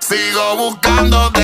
Sigo buscándote.